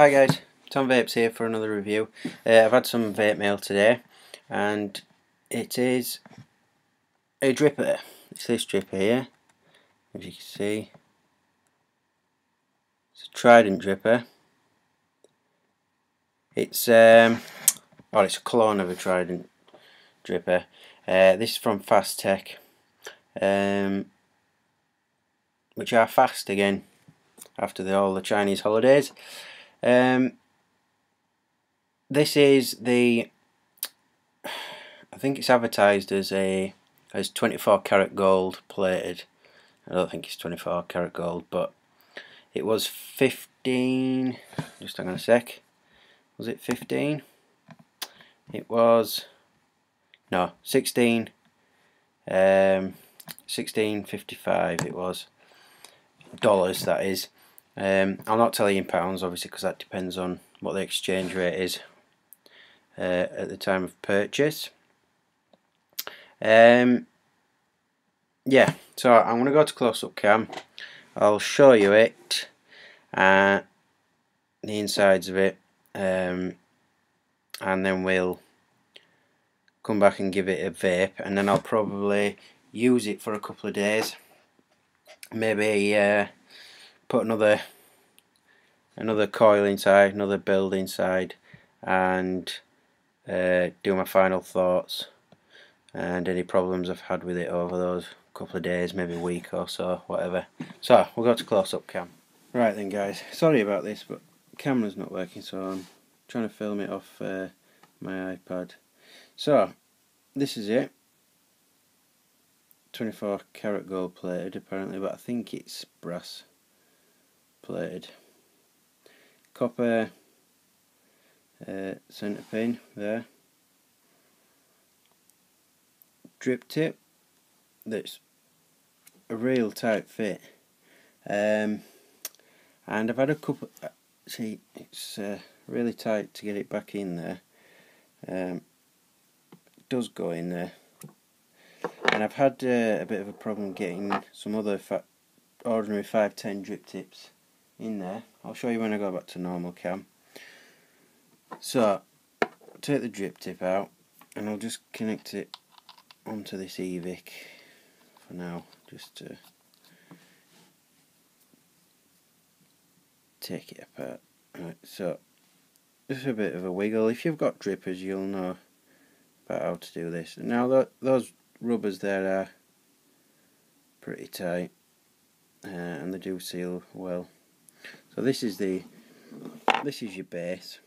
Hi guys, Tom Vapes here for another review. Uh, I've had some vape mail today and it is a dripper. It's this dripper here, as you can see. It's a Trident dripper. It's um, oh, it's a clone of a Trident dripper. Uh, this is from FastTech, um, which are fast again after the, all the Chinese holidays. Um, this is the I think it's advertised as a as 24 karat gold plated. I don't think it's 24 karat gold, but it was 15. Just hang on a sec. Was it 15? It was no 16. Um, 16.55 it was dollars that is um, I'll not tell you in pounds obviously because that depends on what the exchange rate is uh, at the time of purchase. Um, yeah, so I'm going to go to close-up cam. I'll show you it, uh, the insides of it, um, and then we'll come back and give it a vape, and then I'll probably use it for a couple of days. Maybe uh, put another another coil inside, another build inside and uh, do my final thoughts and any problems I've had with it over those couple of days, maybe a week or so, whatever. So, we'll go to close-up cam. Right then guys, sorry about this but camera's not working so I'm trying to film it off uh, my iPad. So, this is it. 24 karat gold plated apparently but I think it's brass plated copper uh, centre pin there. Drip tip that's a real tight fit. Um, and I've had a couple see it's uh, really tight to get it back in there. Um, does go in there. And I've had uh, a bit of a problem getting some other ordinary 510 drip tips in there. I'll show you when I go back to normal cam. So, take the drip tip out and I'll just connect it onto this EVIC for now, just to take it apart. Right, so, just a bit of a wiggle. If you've got drippers, you'll know about how to do this. Now, th those rubbers there are pretty tight uh, and they do seal well. So this is the this is your base,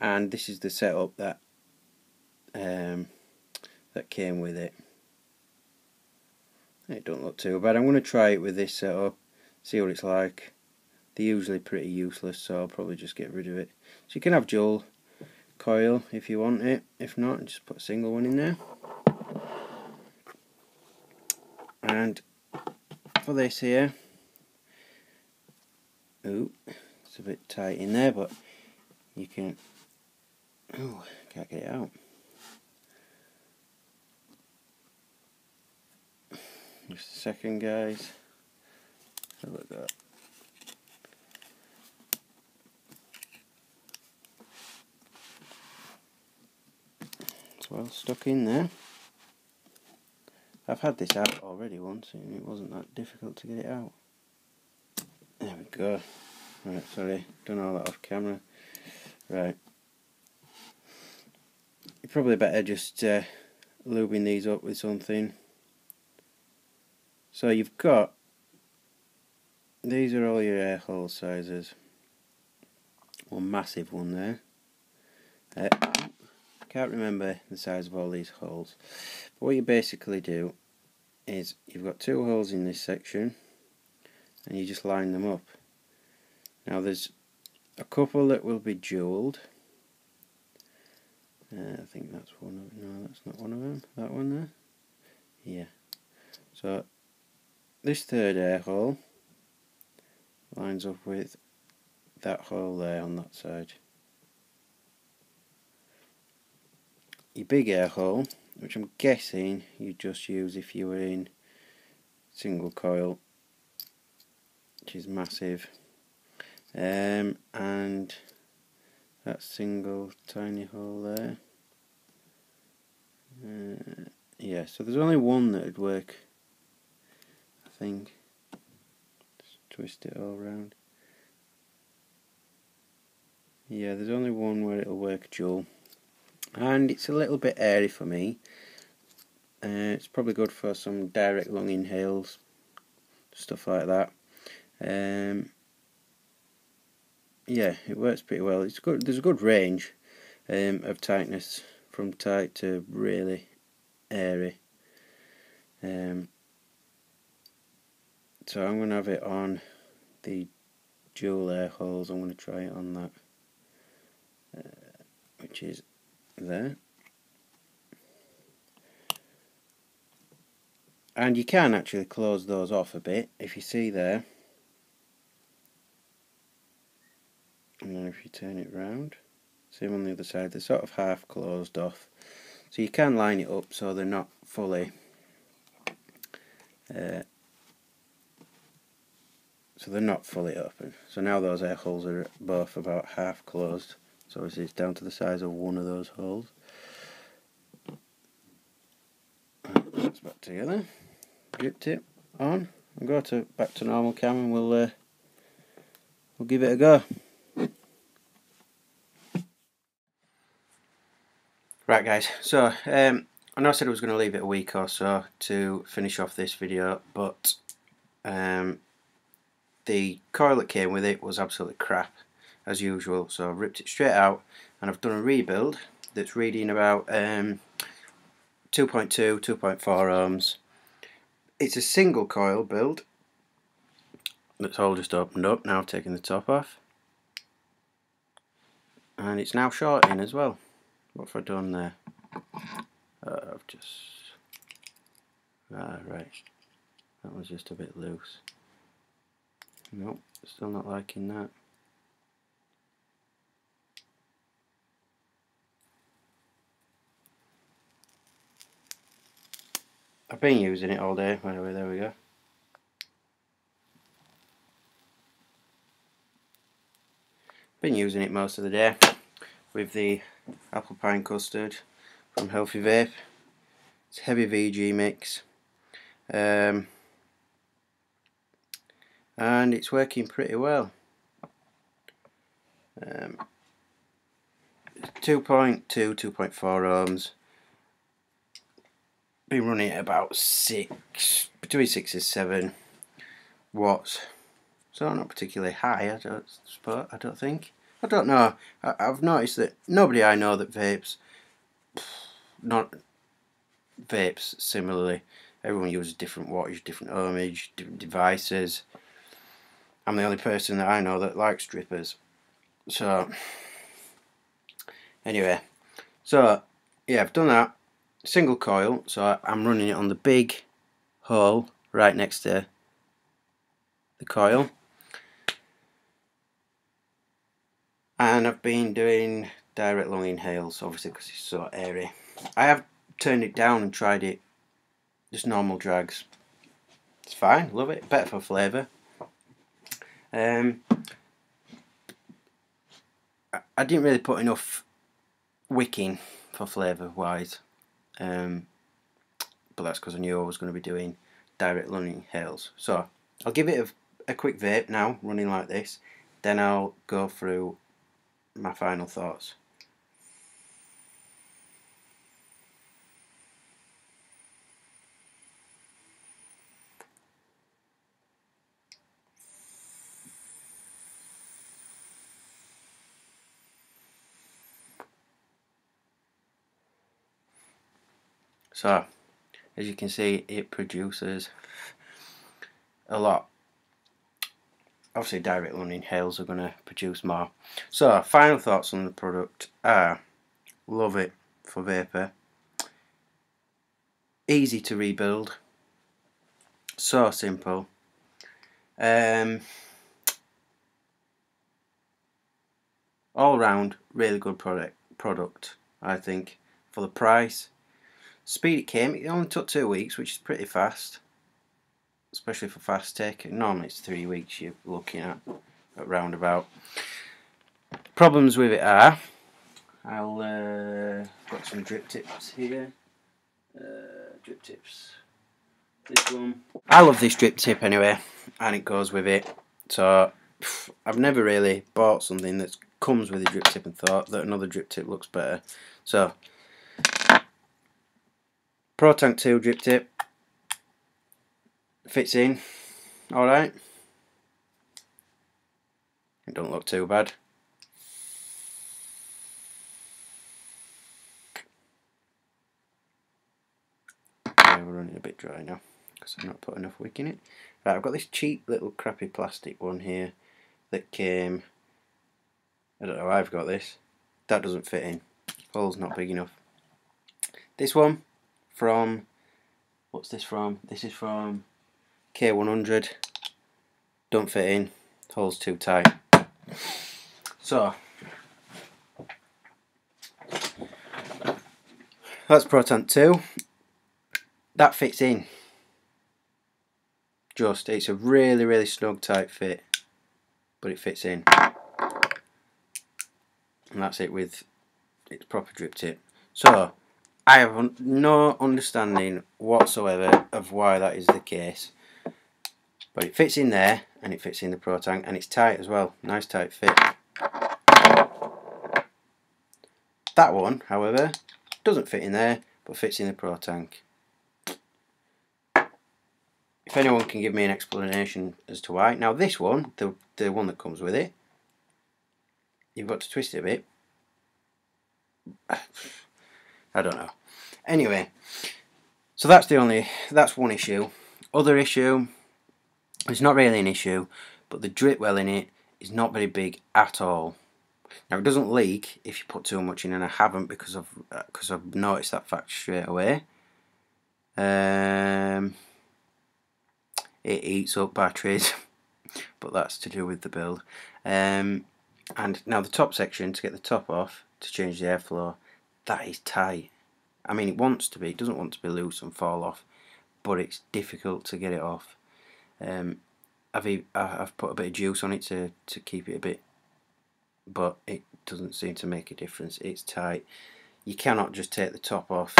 and this is the setup that um, that came with it. It don't look too bad. I'm going to try it with this setup, see what it's like. They're usually pretty useless, so I'll probably just get rid of it. So you can have dual coil if you want it. If not, just put a single one in there. And for this here, Oh, it's a bit tight in there, but you can. Oh, can't get it out. Just a second, guys. Have a look at that. It's well stuck in there. I've had this out already once and it wasn't that difficult to get it out. Go. Right, sorry, done all that off camera. Right. You're probably better just uh, lubing these up with something. So you've got, these are all your air hole sizes. One massive one there. Uh, can't remember the size of all these holes. But what you basically do is you've got two holes in this section and you just line them up. Now there's a couple that will be jeweled. Uh, I think that's one of no, that's not one of them. That one there. Yeah. So this third air hole lines up with that hole there on that side. Your big air hole, which I'm guessing you just use if you were in single coil which is massive. Um, and that single tiny hole there. Uh, yeah so there's only one that would work I think. Just twist it all around yeah there's only one where it'll work dual and it's a little bit airy for me. Uh, it's probably good for some direct lung inhales stuff like that. Um, yeah it works pretty well. It's good there's a good range um, of tightness from tight to really airy. Um, so I'm going to have it on the dual air holes. I'm going to try it on that uh, which is there. And you can actually close those off a bit if you see there and then if you turn it round same on the other side they're sort of half closed off. So you can line it up so they're not fully uh, so they're not fully open. So now those air holes are both about half closed. So obviously it's down to the size of one of those holes. That's back together. Drip tip on. And go to back to normal cam and we'll uh, we'll give it a go Right guys, so um, I know I said I was going to leave it a week or so to finish off this video, but um, the coil that came with it was absolutely crap, as usual, so I've ripped it straight out, and I've done a rebuild that's reading about um, 2.2, 2.4 ohms. It's a single coil build, that's all just opened up, now taking the top off, and it's now shorting as well. What have I done there? Uh, I've just... Ah, right. That was just a bit loose. Nope, still not liking that. I've been using it all day, anyway, there we go. Been using it most of the day with the apple pine custard from Healthy Vape. It's heavy VG mix. Um, and it's working pretty well. Um, 2.2, 2.4 ohms. Been running at about 6, between 6 and 7 watts. So not particularly high, I don't, I don't think. I don't know. I, have noticed that nobody I know that vapes, not vapes similarly. Everyone uses different wattage, different ohmage, different devices. I'm the only person that I know that likes drippers. So, anyway, so yeah, I've done that. Single coil, so I'm running it on the big hole right next to the coil. And I've been doing direct lung inhales obviously because it's so airy. I have turned it down and tried it just normal drags. It's fine love it. Better for flavour. Um, I didn't really put enough wicking for flavour wise um, but that's because I knew I was going to be doing direct lung inhales. So I'll give it a, a quick vape now running like this. Then I'll go through my final thoughts. So, as you can see, it produces a lot obviously direct lung inhales are going to produce more. So final thoughts on the product. Are love it for vapor, easy to rebuild, so simple. Um, all round really good product product I think for the price. Speed it came it only took two weeks which is pretty fast especially for FastTech. Normally it's three weeks you're looking at. at roundabout. Problems with it are, I'll uh, got some drip tips here. Uh, drip tips. This one. I love this drip tip anyway, and it goes with it. So I've never really bought something that comes with a drip tip and thought that another drip tip looks better. So Pro Tank 2 drip tip fits in alright. It don't look too bad. Yeah, we're running a bit dry now because I've not put enough wick in it. Right, I've got this cheap little crappy plastic one here that came, I don't know I've got this, that doesn't fit in, hole's not big enough. This one from, what's this from? This is from K100, don't fit in, hole's too tight. So, that's Pro Tank 2. That fits in. Just, it's a really, really snug tight fit, but it fits in. And that's it with its proper drip tip. So, I have no understanding whatsoever of why that is the case. But it fits in there, and it fits in the Pro Tank, and it's tight as well. Nice tight fit. That one, however, doesn't fit in there, but fits in the Pro Tank. If anyone can give me an explanation as to why. Now this one, the, the one that comes with it, you've got to twist it a bit. I don't know. Anyway, so that's the only, that's one issue. Other issue, it's not really an issue, but the drip well in it is not very big at all. Now it doesn't leak if you put too much in, and I haven't because I've because uh, I've noticed that fact straight away. Um, it eats up batteries, but that's to do with the build. Um, and now the top section to get the top off to change the airflow, that is tight. I mean it wants to be, it doesn't want to be loose and fall off, but it's difficult to get it off. Um, I've I've put a bit of juice on it to to keep it a bit but it doesn't seem to make a difference. It's tight. You cannot just take the top off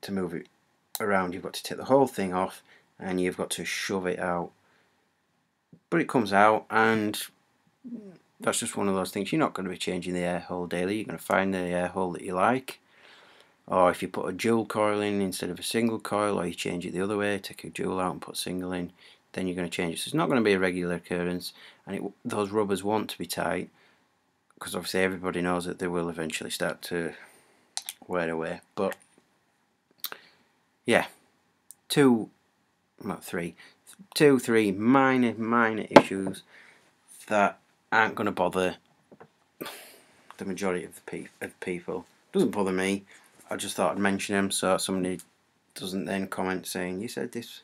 to move it around. You've got to take the whole thing off and you've got to shove it out. But it comes out and that's just one of those things. You're not going to be changing the air hole daily. You're going to find the air hole that you like or if you put a dual coil in instead of a single coil or you change it the other way take a dual out and put a single in then you're going to change it. So it's not going to be a regular occurrence and it, those rubbers want to be tight because obviously everybody knows that they will eventually start to wear away. But yeah two not three two three minor minor issues that aren't going to bother the majority of the pe of people. Doesn't bother me I just thought I'd mention them so somebody doesn't then comment saying you said this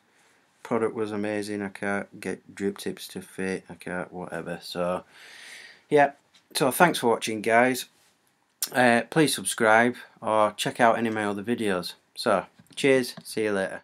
product was amazing I can't get drip tips to fit I can't whatever so yeah so thanks for watching guys. Uh, please subscribe or check out any of my other videos. So cheers, see you later.